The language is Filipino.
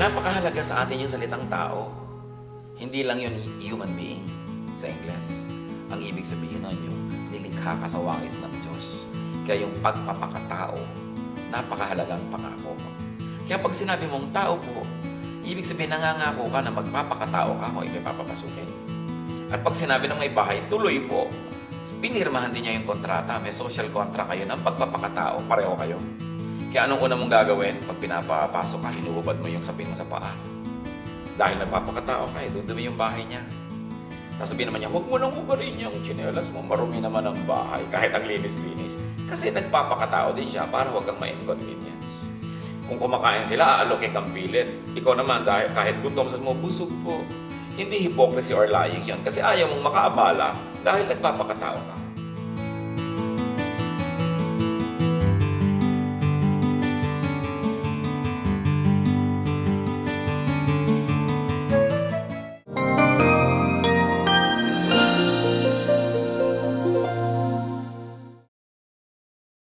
Napakahalaga sa atin yung salitang tao. Hindi lang yun human being sa Ingles. Ang ibig sabihin nun yung nilikha ka sa wangis ng Diyos. Kaya yung pagpapakatao, napakahalagang pangako. Kaya pag sinabi mong tao po, ibig sabihin nangangako ka na magpapakatao ka kung ikay. At pag sinabi ng may bahay, tuloy po. Pinirmahan din niya yung kontrata. May social contract kayo ng pagpapakatao. Pareho kayo. Kaya anong una mong gagawin pag pinapapasok ka, hinuhubad mo yung sapin mo sa paa? Dahil nagpapakatao ka, eh, dudumi yung bahay niya. Sasabihin naman niya, huwag mo nang hubarin yung chinelas mo, marumi naman ang bahay, kahit ang linis-linis. Kasi nagpapakatao din siya para huwag kang ma-inconvenience. Kung kumakain sila, aalokik ang pilit. Ikaw naman, dahil kahit gutom sa mo, busog po. Hindi hypocrisy or lying yon kasi ayaw mong makaabala dahil nagpapakatao ka.